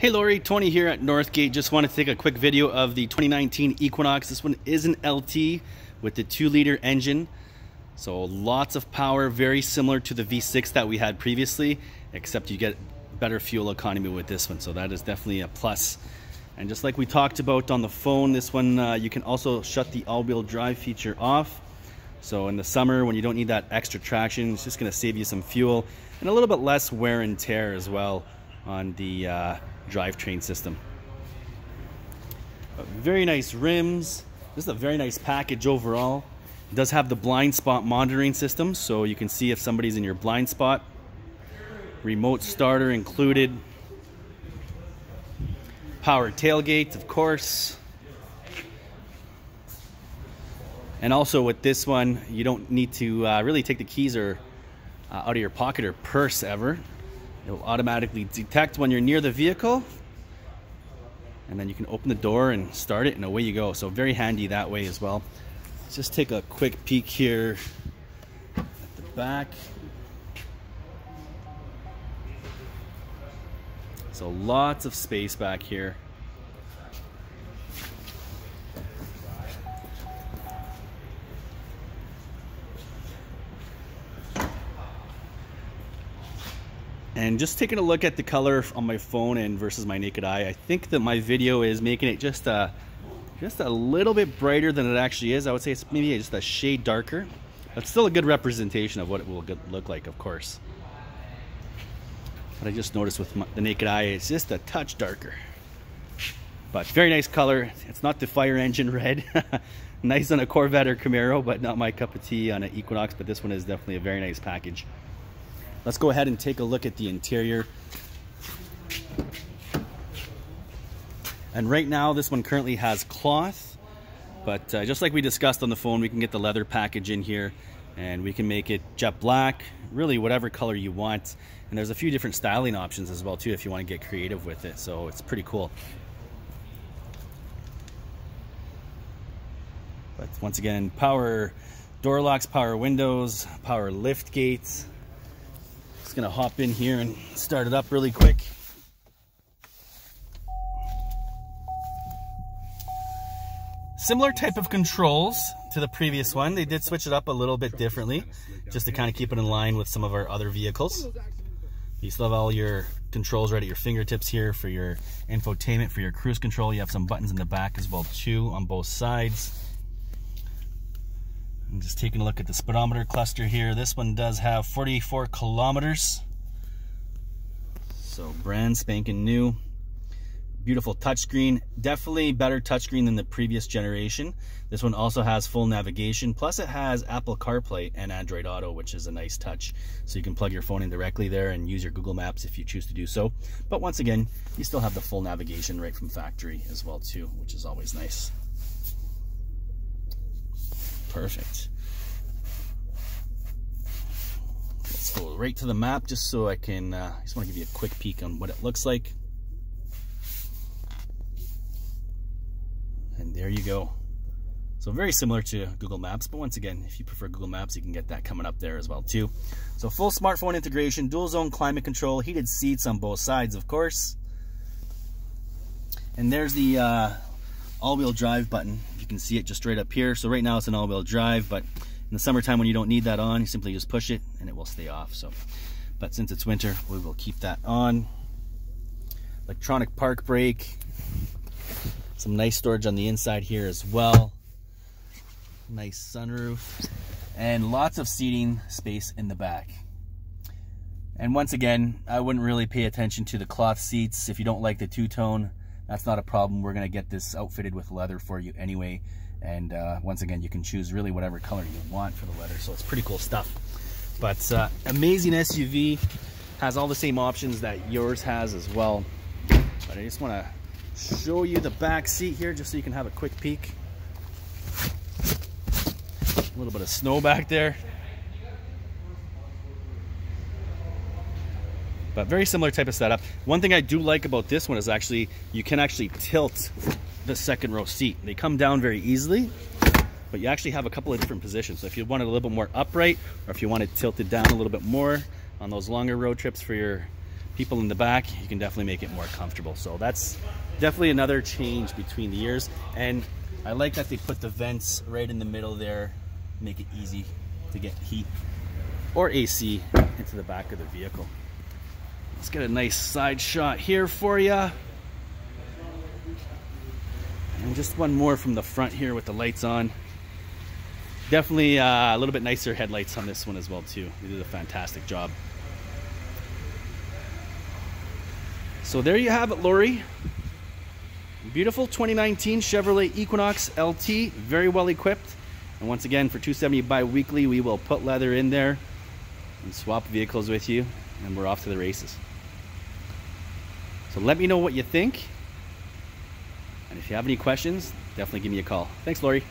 Hey Lori, Tony here at Northgate. Just wanted to take a quick video of the 2019 Equinox. This one is an LT with the 2 liter engine. So lots of power, very similar to the V6 that we had previously, except you get better fuel economy with this one. So that is definitely a plus. And just like we talked about on the phone, this one uh, you can also shut the all-wheel drive feature off. So in the summer when you don't need that extra traction, it's just gonna save you some fuel and a little bit less wear and tear as well on the uh, drivetrain system. But very nice rims. This is a very nice package overall. It does have the blind spot monitoring system, so you can see if somebody's in your blind spot. Remote starter included. Power tailgate, of course. And also with this one, you don't need to uh, really take the keys or uh, out of your pocket or purse ever. It will automatically detect when you're near the vehicle and then you can open the door and start it and away you go. So very handy that way as well. Let's just take a quick peek here at the back. So lots of space back here. And just taking a look at the color on my phone and versus my naked eye, I think that my video is making it just a, just a little bit brighter than it actually is. I would say it's maybe just a shade darker, but still a good representation of what it will look like, of course. But I just noticed with my, the naked eye, it's just a touch darker. But very nice color. It's not the fire engine red. nice on a Corvette or Camaro, but not my cup of tea on an Equinox. But this one is definitely a very nice package. Let's go ahead and take a look at the interior. And right now, this one currently has cloth, but uh, just like we discussed on the phone, we can get the leather package in here and we can make it jet black, really whatever color you want. And there's a few different styling options as well too if you want to get creative with it. So it's pretty cool. But once again, power door locks, power windows, power lift gates, just gonna hop in here and start it up really quick. Similar type of controls to the previous one. They did switch it up a little bit differently, just to kind of keep it in line with some of our other vehicles. You still have all your controls right at your fingertips here for your infotainment, for your cruise control. You have some buttons in the back as well too on both sides. I'm just taking a look at the speedometer cluster here. This one does have 44 kilometers. So brand spanking new. Beautiful touchscreen. Definitely better touchscreen than the previous generation. This one also has full navigation. Plus it has Apple CarPlay and Android Auto, which is a nice touch. So you can plug your phone in directly there and use your Google Maps if you choose to do so. But once again, you still have the full navigation right from factory as well too, which is always nice. Perfect. Let's go right to the map just so I can, uh, I just want to give you a quick peek on what it looks like. And there you go. So very similar to Google Maps, but once again, if you prefer Google Maps, you can get that coming up there as well too. So full smartphone integration, dual zone climate control, heated seats on both sides, of course. And there's the uh, all-wheel drive button can see it just straight up here. So right now it's an all-wheel drive, but in the summertime when you don't need that on, you simply just push it and it will stay off. So, But since it's winter, we will keep that on. Electronic park brake. Some nice storage on the inside here as well. Nice sunroof. And lots of seating space in the back. And once again, I wouldn't really pay attention to the cloth seats if you don't like the two-tone that's not a problem. We're going to get this outfitted with leather for you anyway. And uh, once again, you can choose really whatever color you want for the leather. So it's pretty cool stuff. But uh, amazing SUV. Has all the same options that yours has as well. But I just want to show you the back seat here just so you can have a quick peek. A little bit of snow back there. But very similar type of setup. One thing I do like about this one is actually, you can actually tilt the second row seat. They come down very easily, but you actually have a couple of different positions. So if you want it a little bit more upright, or if you want to tilt it tilted down a little bit more on those longer road trips for your people in the back, you can definitely make it more comfortable. So that's definitely another change between the years. And I like that they put the vents right in the middle there, make it easy to get heat or AC into the back of the vehicle. Let's get a nice side shot here for you. And just one more from the front here with the lights on. Definitely uh, a little bit nicer headlights on this one as well too. They did a fantastic job. So there you have it, Lori. Beautiful 2019 Chevrolet Equinox LT, very well equipped. And once again, for 270 bi-weekly, we will put leather in there and swap vehicles with you, and we're off to the races. So let me know what you think. And if you have any questions, definitely give me a call. Thanks, Lori.